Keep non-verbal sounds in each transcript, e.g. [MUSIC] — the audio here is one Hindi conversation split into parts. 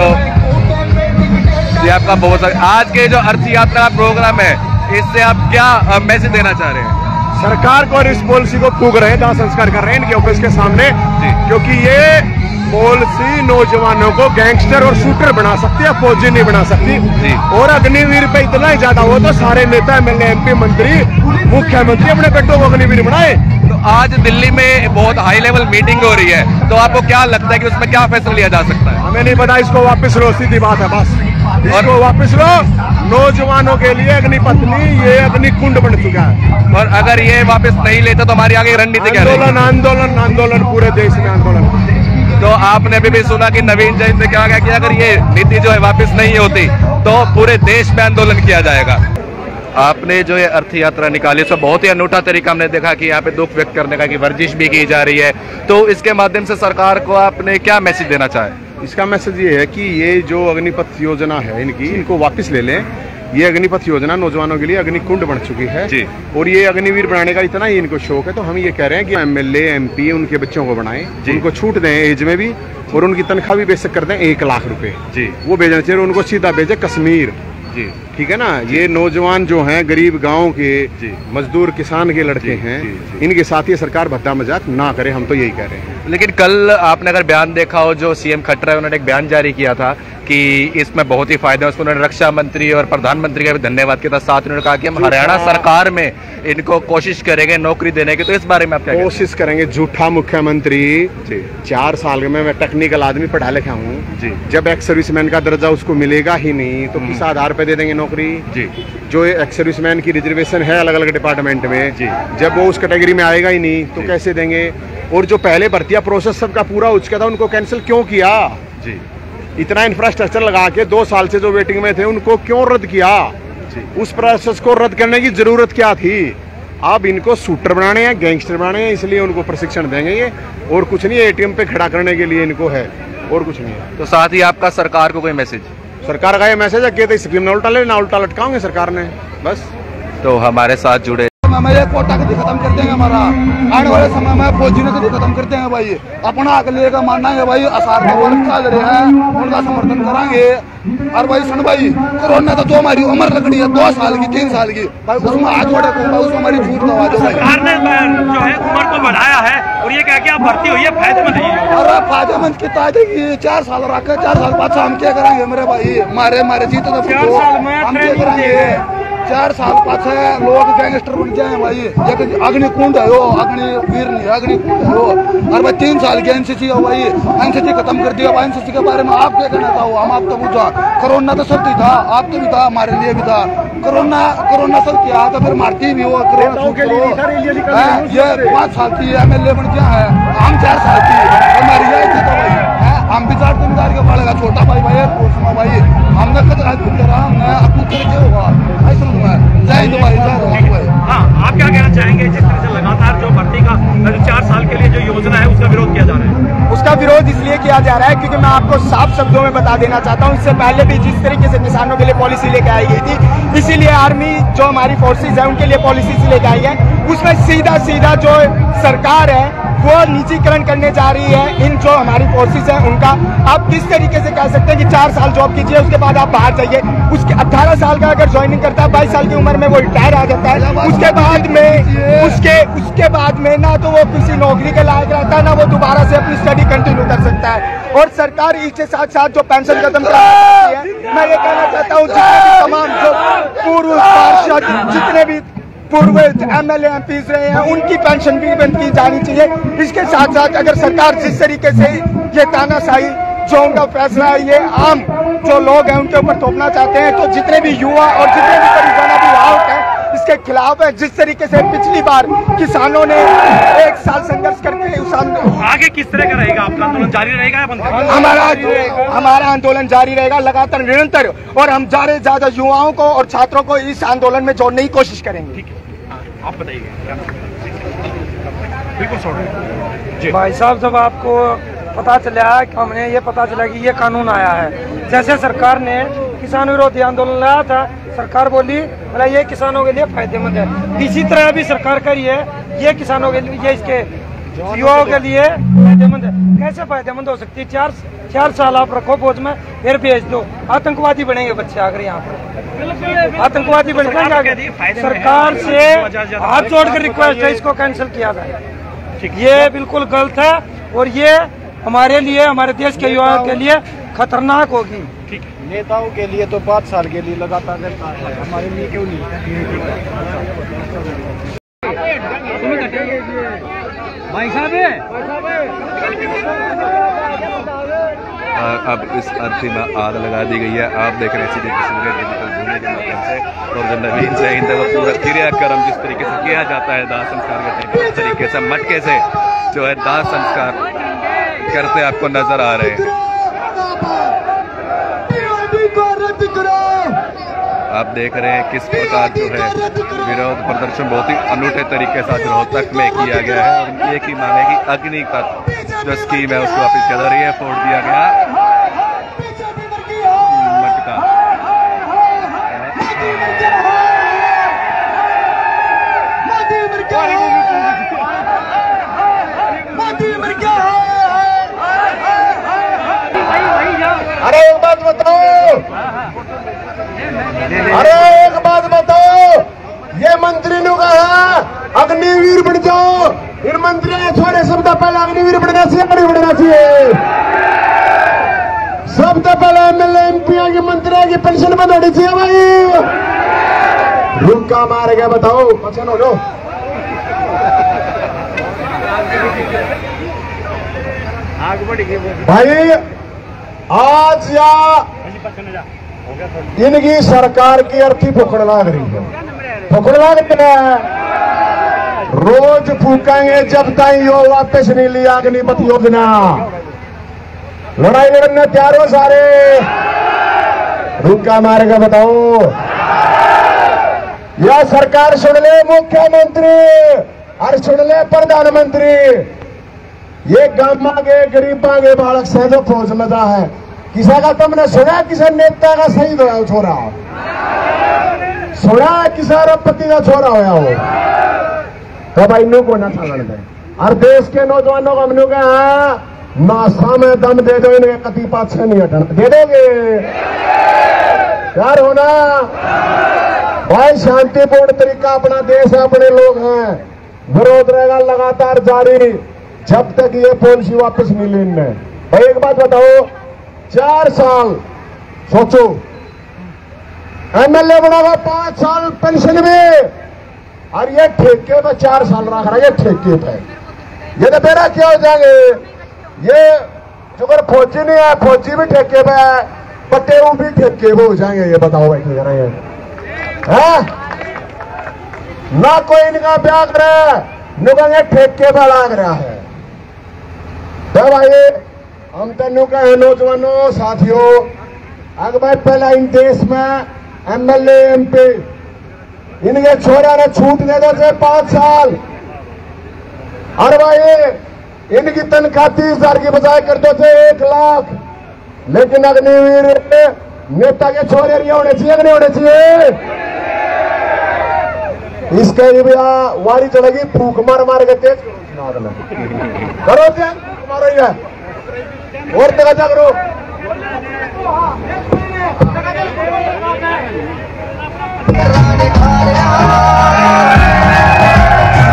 तो ये आपका बहुत आज के जो अर्थ यात्रा प्रोग्राम है इससे आप क्या मैसेज देना चाह रहे हैं? सरकार को और इस पॉलिसी को फूक रहे हैं दाह संस्कार कर रहे हैं इनके ऑफ़िस के सामने क्योंकि ये पॉलिसी नौजवानों को गैंगस्टर और शूटर बना सकती है फौजी नहीं बना सकती। और अग्निवीर पे इतना ही ज़्यादा हो तो सारे नेता एमएलए एमपी मंत्री मुख्यमंत्री अपने बेटों को अग्निवीर बनाए। आज दिल्ली में बहुत हाई लेवल मीटिंग हो रही है। तो आपको क्या लगता है कि उसमें क्या फैसला लिया जा सकता है? हमें नहीं पता इसको वापस लो सीधी बात है बस। इसको वापस लो नौजवानों के लिए अग्निपत्नी ये अग्नि कुंड बन चुका है। और अगर ये वापस नहीं लेते तो हमारी आगे रणनीति क्या आंदोलन आंदोलन आंदोलन पूरे देश में आंदोलन। तो आपने अभी भी सुना कि नवीन जैन ने क्या कहा कि अगर ये नीति जो है वापस नहीं होती तो पूरे देश में आंदोलन किया जाएगा। आपने जो ये अर्थ यात्रा निकाली उसका बहुत ही अनूठा तरीका हमने देखा कि यहाँ पे दुख व्यक्त करने का कि वर्जिश भी की जा रही है। तो इसके माध्यम से सरकार को आपने क्या मैसेज देना चाहे? इसका मैसेज ये है कि ये जो अग्निपथ योजना है इनकी इनको वापस ले लें। ये अग्निपथ योजना नौजवानों के लिए अग्निकुंड बन चुकी है। जी। और ये अग्निवीर बनाने का इतना ही इनको शौक है तो हम ये कह रहे हैं कि एमएलए एमपी उनके बच्चों को बनाएँ। उनको छूट दें एज में भी और उनकी तनख्वाह भी बेशक कर दें एक लाख रुपए। जी। वो भेजना चाहिए उनको सीधा भेजे कश्मीर। जी। ठीक है ना? ये नौजवान जो हैं गरीब गाँव के मजदूर किसान के लड़के हैं। इनके साथ ये सरकार भद्दा मज़ाक ना करे हम तो यही कह रहे हैं। लेकिन कल आपने अगर बयान देखा हो जो सीएम खट्टर है उन्होंने एक बयान जारी किया था कि इसमें बहुत ही फ़ायदे हैं उसमें उन्होंने रक्षा मंत्री और प्रधानमंत्री का भी धन्यवाद किया था। साथ उन्होंने कहा कि हम हरियाणा सरकार में इनको कोशिश करेंगे नौकरी देने की। तो इस बारे में आप क्या कोशिश करेंगे। झूठा मुख्यमंत्री जी। चार साल में मैं टेक्निकल आदमी पढ़ा लिखा हूँ। जी। जब एक्स सर्विसमैन का दर्जा उसको मिलेगा ही नहीं तो किस आधार पे दे देंगे नौकरी? जी। जो एक्स सर्विसमैन की रिजर्वेशन है अलग अलग डिपार्टमेंट में जी। जब वो उस कैटेगरी में आएगा ही नहीं तो कैसे देंगे? और जो पहले भर्तियाँ प्रोसेस सबका पूरा हो चुका था उनको कैंसिल क्यों किया? जी। इतना इंफ्रास्ट्रक्चर लगा के दो साल से जो वेटिंग में थे उनको क्यों रद्द किया? जी। उस प्रोसेस को रद्द करने की ज़रूरत क्या थी? आप इनको शूटर बनाने हैं गैंगस्टर बनाने हैं इसलिए उनको प्रशिक्षण देंगे ये और कुछ नहीं एटीएम पे खड़ा करने के लिए इनको है और कुछ नहीं है। तो साथ ही आपका सरकार को कोई मैसेज सरकार का ये मैसेज है कि तो स्कीम ना उल्टा ले, ना उल्टा लटकाओगे सरकार ने, बस। तो हमारे साथ जुड़े हमारे कोटा कभी खत्म कर देंगे हमारा। आने वाले समय में फौजी ने कभी खत्म कर देंगे भाई। अपना हक लेकर मानना है भाई आसार का चल रहे हैं उनका समर्थन कराएँगे और भाई सुन भाई कोरोना तो जो हमारी उम्र लकड़ी है दो साल की तीन साल की। भाई उसमें हाथ जोड़े को उसमें हमारी झूठ दवा दो भाई। सरकार ने जो है उम्र को बढ़ाया है और ये कह के आप भर्ती हुई है फ़ायदेमंद अरे फ़ायदेमंद की ताजे चार साल रखे चार साल बाद हम क्या करेंगे मेरे भाई? मारे मारे जीते तो चार साल में हम क्या करेंगे चार साल पाछे लोग गैंगस्टर बन जाए भाई। एक अग्नि कुंड है वो अग्नि वीर नहीं है, अग्नि कुंड है वो और भाई तीन साल की एनसीसी है भाई। एनसीसी खत्म कर दिया एनसीसी के बारे में आप क्या कहना चाहो? हम आप तो पूछा कोरोना तो सब था आप तो भी था हमारे लिए भी था। कोरोना कोरोना सब क्या तो फिर मारती भी हो कोरोना नेताओं के लिए नहीं था, रैलियाँ निकालनी हैं? नहीं ये पाँच साल की एम एल ए बन गया है। हम चार साल की हमारी यही थी तो भाई। हैं? हम भी चार ज़िम्मेदारी का पड़ेगा छोटा भाई भाई उसमें भाई। हमने कद आज कुछ करा मैं आपको करके होगा। ऐसा हुआ जय हिंद भाई जय राम भाई। हाँ आप क्या कहना चाहेंगे जिस तरह से? लगातार जो भर्ती का जो चार साल के लिए जो योजना है उसका विरोध किया जा रहा है? उसका विरोध इसलिए किया जा रहा है क्योंकि मैं आपको साफ़ शब्दों में बता देना चाहता हूँ इससे पहले भी जिस तरीके से किसानों के लिए पॉलिसी लेके आई गई थी इसीलिए आर्मी जो हमारी फोर्सेज है उनके लिए पॉलिसीज़ लेके आई है। उसमें सीधा सीधा जो सरकार है वो निजीकरण करने जा रही है। इन जो हमारी फोर्सेज है, उनका आप किस तरीके से कह सकते हैं कि चार साल जॉब कीजिए, उसके बाद आप बाहर जाइए। उसके अट्ठारह साल का अगर ज्वाइनिंग करता है बाईस साल की उम्र में वो रिटायर आ जाता है। उसके बाद में, उसके उसके बाद में ना तो वो किसी नौकरी के लायक रहता है, ना वो दोबारा से अपनी स्टडी कंटिन्यू कर सकता है। और सरकार इसके साथ साथ जो पेंशन खत्म कर मैं ये कहना चाहता हूँ, जितने भी तमाम जो पूर्व पार्षद, जितने भी पूर्व एम एल रहे हैं, उनकी पेंशन भी बंद की जानी चाहिए। इसके साथ साथ अगर सरकार जिस तरीके से ये तानाशाही जो उनका फैसला है, ये आम जो लोग हैं, उनके ऊपर थोपना चाहते हैं तो जितने भी युवा और जितने भी परिजन अभी आउट हैं इसके खिलाफ है। जिस तरीके से पिछली बार किसानों ने एक साल संघर्ष करके उस आंदोलन आगे किस तरह का रहेगा? आपका आंदोलन जारी रहेगा या बंद करेगा? हमारा हमारा आंदोलन जारी रहेगा लगातार निरंतर। और हम ज़्यादा से ज़्यादा युवाओं को और छात्रों को इस आंदोलन में जोड़ने की कोशिश करेंगे। ठीक आप बताइए। भाई साहब जब आपको पता चला कि हमने ये पता चला कि ये कानून आया है जैसे सरकार ने किसान विरोधी आंदोलन लाया था सरकार बोली बोला ये किसानों के लिए फ़ायदेमंद है। इसी तरह अभी सरकार कर है ये किसानों के लिए ये इसके युवाओं के लिए फ़ायदेमंद है। कैसे फ़ायदेमंद हो सकती है? चार चार साल आप रखो फौज में फिर भेज दो। आतंकवादी बनेंगे बच्चे आकर यहाँ पर। आतंकवादी बन जाएँगे आगे। सरकार से हाथ जोड़कर रिक्वेस्ट है इसको कैंसिल किया जाए। ये बिल्कुल गलत है और ये हमारे लिए हमारे देश के युवाओं के लिए खतरनाक होगी। नेताओं के लिए तो पाँच साल के लिए लगातार रहता है। हमारे लिए क्यों नहीं? और अब इस अर्थी में आग लगा दी गई है। आप देख रहे हैं सीधे तस्वीरें डिजिटल भूमि के माध्यम से और जो नवीन से हिंद वो पूरा क्रियाक्रम जिस तरीके से किया जाता है दाह संस्कार के टाइम उस तरीके से मटके से जो है दाह संस्कार करते आपको नज़र आ रहे हैं। आप देख रहे हैं किस प्रकार जो है विरोध प्रदर्शन बहुत ही अनूठे तरीके से रोहतक में किया गया है और एक ही मांग है कि अग्नि का जो स्कीम है उसको वापिस जा रही है, फोड़ दिया गया। अरे एक बात बताओ। अरे एक बात बताओ, ये मंत्री ने कहा, अग्निवीर बन जाओ। इन मंत्री ने छोड़े सब तो पहले अग्निवीर बनना चाहिए अग्नि बनना चाहिए सब तो पहले एमएलए एमपी की मंत्री की पेंशन बंद होनी चाहिए भाई। रुका मार गया, बताओ पसंद हो भाई, आज या इनकी सरकार की अर्थी फुकड़ लाग रही है। फुकड़ लाग है। रोज फूकेंगे जब तक यो वापस नहीं लिया अग्निपथ योजना। लड़ाई लड़ने तैयार हो सारे। रुका मारेगा बताओ। या सरकार सुन ले मुख्यमंत्री। और सुन ले प्रधानमंत्री। ये गामा के गरीबा के बालक से जो फौज लगा है। किसी का तुमने सुना किसी नेता का शहीद होया हो छोरा? सुना किसी पति का छोरा होया हो? तो भाई इन को ना छाड़ दे। और देश के नौजवानों को हमने कहा हाँ, नासा में दम दे दो इनके कति पाछे नहीं हटना। दे दोगे? यार होना। भाई शांतिपूर्ण तरीका अपना देश है अपने लोग हैं। विरोध रहेगा लगातार जारी। जब तक ये पॉलिसी वापस नहीं लेने भाई एक बात बताओ चार साल, सोचो। एमएलए बनागा पाँच साल पेंशन में। और ये ठेके पे चार साल रख रहा है, ये ठेके पे। ये तो मेरा क्या हो जाएँगे? ये जो अगर फौजी नहीं है, फौजी भी ठेके पे है पटेऊ भी ठेके पे हो जाएँगे, ये बताओ भाई, क्या रहे हैं? हैं? ना कोई इनका ब्याह करे न कहेंगे ठेके पे लाग रहा है। तो भाई हम तेनों कहे नौजवानों साथियों। अगर भाई पहला इन देश में एमएलए एमपी इनके छोरा ने छूट दे दो से पाँच साल। और भाई इनकी तनख्वाह तीस हज़ार की बजाय कर दो एक लाख। लेकिन अग्निवीर नेता के छोरे नहीं होने चाहिए नहीं होने चाहिए। इसके लिए भैया वारी चलेगी फूक मार मार के तेज। [LAUGHS] करो तेज मारो ये और तक करो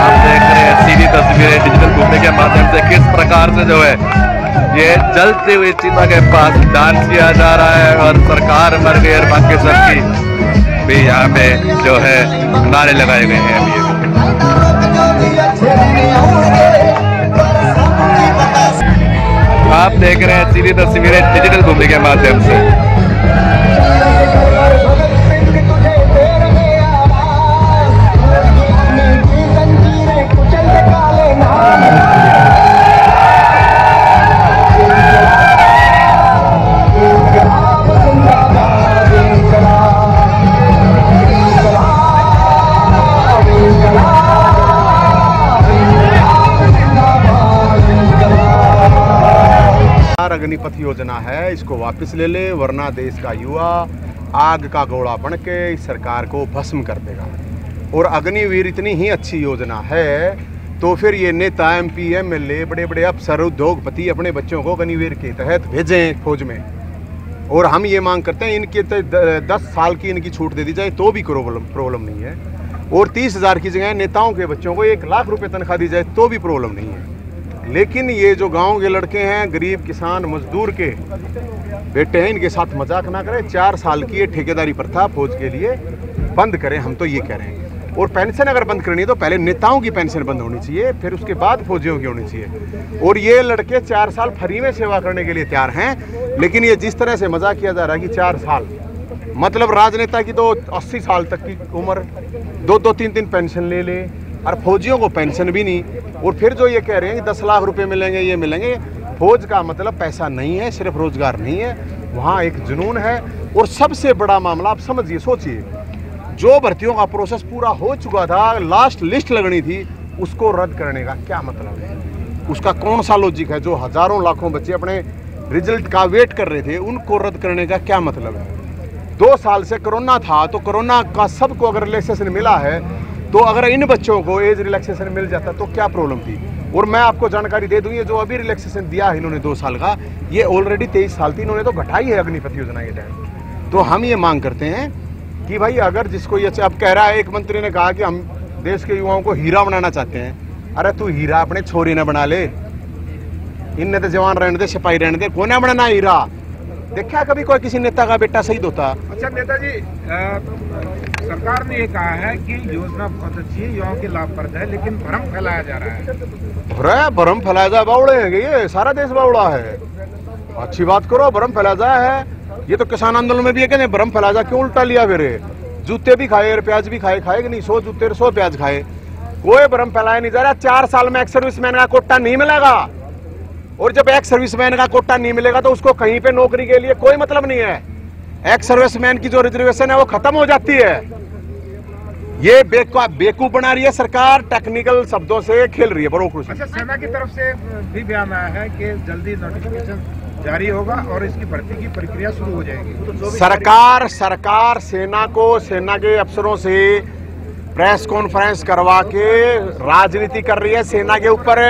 आप देख रहे हैं, सीधी तस्वीरें डिजिटल घूमने के माध्यम से किस प्रकार से जो है, ये जलती हुई चीता के पास डांस किया जा रहा है और सरकार मर गई और बाकी सबकी भी यहाँ पे जो है, नारे लगाए गए हैं अभी। आप देख रहे हैं सीधी तस्वीरें डिजिटल भूमि के माध्यम से। योजना है, इसको वापस ले ले, वरना देश का युवा आग का गोला बन के इस सरकार को भस्म कर देगा। और अग्निवीर इतनी ही अच्छी योजना है तो फिर ये नेता, M P, M L A बड़े बड़े अफसर, उद्योगपति अपने बच्चों को अग्निवीर के तहत भेजें फौज में। और हम ये मांग करते हैं, इनके दस साल की इनकी छूट दे दी जाए तो भी प्रॉब्लम प्रॉब्लम नहीं है। और तीस हज़ार की जगह नेताओं के बच्चों को एक लाख रुपए तनख्वाह दी जाए तो भी प्रॉब्लम नहीं है। लेकिन ये जो गाँव के लड़के हैं, गरीब किसान, मजदूर के बेटे हैं इनके साथ मज़ाक ना करें। चार साल की ये ठेकेदारी प्रथा फौज के लिए बंद करें, हम तो ये कह रहे हैं। और पेंशन अगर बंद करनी है तो पहले नेताओं की पेंशन बंद होनी चाहिए, फिर उसके बाद फौजियों की होनी चाहिए। और ये लड़के चार साल फ्री में सेवा करने के लिए तैयार हैं, लेकिन ये जिस तरह से मज़ाक किया जा रहा है कि चार साल मतलब राजनेता की तो 80 साल तक की उम्र, दो दो, तीन तीन पेंशन ले ले, और फौजियों को पेंशन भी नहीं। और फिर जो ये कह रहे हैं कि दस लाख रुपए मिलेंगे, ये मिलेंगे। फौज का मतलब पैसा नहीं है, सिर्फ़ रोज़गार नहीं है। वहाँ एक जुनून है। और सबसे बड़ा मामला, आप समझिए, सोचिए, जो भर्तियों का प्रोसेस पूरा हो चुका था लास्ट लिस्ट लगनी थी, उसको रद्द करने का क्या मतलब है? उसका कौन सा लॉजिक है? जो हज़ारों लाखों बच्चे अपने रिज़ल्ट का वेट कर रहे थे, उनको रद्द करने का क्या मतलब है? दो साल से कोरोना था तो कोरोना का सबको अगर रिलैक्सेशन मिला है तो अगर इन बच्चों को एज रिलैक्सेशन मिल जाता तो क्या प्रॉब्लम थी? और मैं आपको जानकारी दे दूँ, ये जो अभी रिलैक्सेशन दिया है इन्होंने दो साल का, ये ऑलरेडी तेईस साल थी, इन्होंने तो घटाई है अग्निपथ योजना के तहत तो हम ये मांग करते हैं कि भाई अगर जिसको ये अब कह रहा है, एक मंत्री ने कहा कि हम देश के युवाओं को हीरा बनाना चाहते हैं। अरे तू हीरा अपने छोरी ने बना ले। इनने तो जवान रहने दे, सिपाही रहने दे, कोने बनाना हीरा? देखा कभी कोई किसी नेता का बेटा शहीद होता? अच्छा नेताजी सरकार ने ये कहा है कि योजना बहुत अच्छी है, युवाओं के लाभप्रद है, लेकिन भ्रम फैलाया जा रहा है। अरे, भरम फैलाया बावड़े हैं ये सारा देश बावड़ा है। अच्छी बात करो, भरम फैलाया जाए है। ये तो किसान आंदोलन में भी है कि भरम फैलाया जाए, क्यों उल्टा लिया फिर जूते भी खाए, और प्याज भी खाए खाए कि नहीं? सौ जूते, सौ प्याज खाए। कोई भ्रम फैलाया नहीं जा रहा। चार साल में एक्स सर्विसमैन का कोटा नहीं मिलेगा। और जब एक्स सर्विसमैन का कोटा नहीं मिलेगा तो उसको कहीं पे नौकरी के लिए कोई मतलब नहीं है। एक्स सर्विसमैन की जो रिजर्वेशन है वो खत्म हो जाती है। ये बेकूफ बेकूफ बना रही है सरकार टेक्निकल शब्दों से खेल रही है बड़ो अच्छा सेना की तरफ़ से भी बयान आया है कि जल्दी नोटिफिकेशन जारी होगा और इसकी भर्ती की प्रक्रिया शुरू हो जाएगी। तो सरकार सरकार सेना को सेना के अफसरों से प्रेस कॉन्फ्रेंस करवा के राजनीति कर रही है सेना के ऊपर।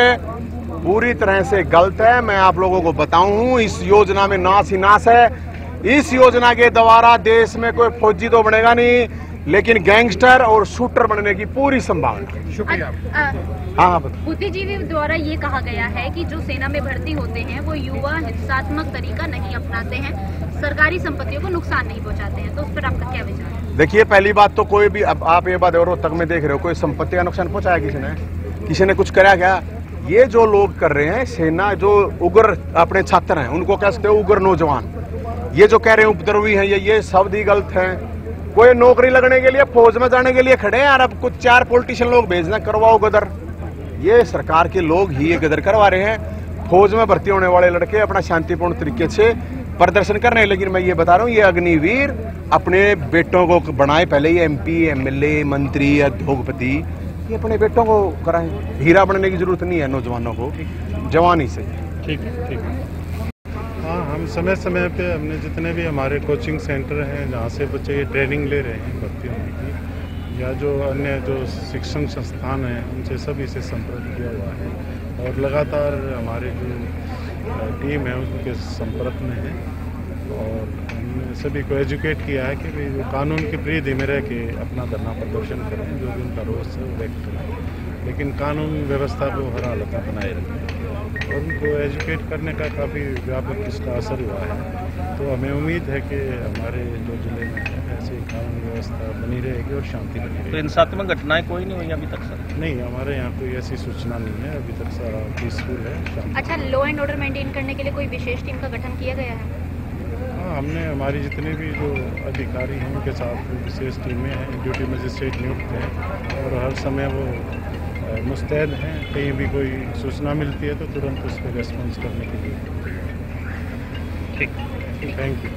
पूरी तरह से गलत है मैं आप लोगों को बताऊँ इस योजना में नाश ही नाश है। इस योजना के द्वारा देश में कोई फौजी तो बनेगा नहीं लेकिन गैंगस्टर और शूटर बनने की पूरी संभावना। है शुक्रिया हाँ हाँ बुद्धिजीवी द्वारा ये कहा गया है कि जो सेना में भर्ती होते हैं वो युवा हिंसात्मक तरीका नहीं अपनाते हैं सरकारी संपत्तियों को नुकसान नहीं पहुंचाते हैं। तो उस पर आपका क्या विचार है? देखिए पहली बात तो कोई भी अब आप ये बात और तक में देख रहे हो कोई संपत्ति का नुकसान पहुँचाया किसी ने? किसी ने कुछ करा क्या? ये जो लोग कर रहे हैं सेना जो उग्र अपने छात्र हैं उनको कह सकते हो उग्र नौजवान। ये जो कह रहे हैं उपद्रवी हैं, ये ये शब्द ही गलत हैं। कोई नौकरी लगने के लिए, फौज में जाने के लिए खड़े हैं यार। अब कुछ चार पॉलिटिशियन लोग भेजना करवाओ गदर। ये सरकार के लोग ही ये गदर करवा रहे हैं। फौज में भर्ती होने वाले लड़के अपना शांतिपूर्ण तरीके से प्रदर्शन कर रहे हैं लेकिन मैं ये बता रहा हूँ, ये अग्निवीर अपने बेटों को बनाए। पहले ये एमपी एमएलए मंत्री, उद्योगपति, ये अपने बेटों को कराएँ। हीरा बनने की ज़रूरत नहीं है नौजवानों को। जवानी से ठीक है ठीक है। समय समय पे हमने जितने भी हमारे कोचिंग सेंटर हैं, जहाँ से बच्चे ये ट्रेनिंग ले रहे हैं, भर्ती होने की, या जो अन्य जो शिक्षण संस्थान हैं, उनसे सभी से संपर्क किया हुआ है। और लगातार हमारे जो टीम है, उनके संपर्क में है। और हमने सभी को एजुकेट किया है कि भाई वो कानून की प्रीति में रह के अपना धरना प्रदर्शन करें, जो भी उनका रोष है, वो व्यक्त करें। लेकिन कानून व्यवस्था को हर हालत में बनाए रखें। उनको एजुकेट करने का काफ़ी व्यापक इसका असर हुआ है। तो हमें उम्मीद है कि हमारे जो ज़िले में ऐसी कानून व्यवस्था बनी रहेगी और शांति बनी रहेगी। तो हिंसात्मक घटनाएँ कोई नहीं हुई अभी तक सर? नहीं हमारे यहाँ कोई ऐसी सूचना नहीं है। अभी तक सारा पीसफुल है अच्छा लॉ एंड ऑर्डर मेंटेन करने के लिए कोई विशेष टीम का गठन किया गया है? हाँ हमने हमारी जितने भी जो अधिकारी हैं उनके साथ विशेष टीमें हैं। ड्यूटी मजिस्ट्रेट नियुक्त हैं और हर समय वो मुस्तैद हैं कहीं भी कोई सूचना मिलती है तो तुरंत उस पर रेस्पॉन्स करने के लिए। ठीक। Thank you